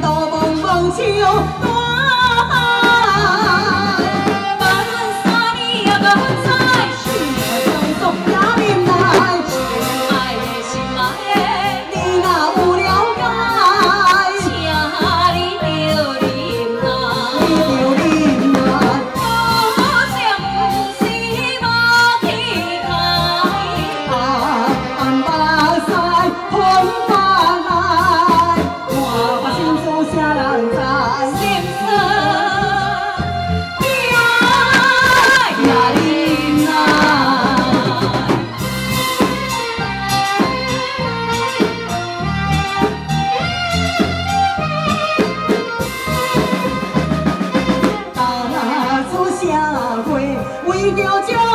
多么风趣九九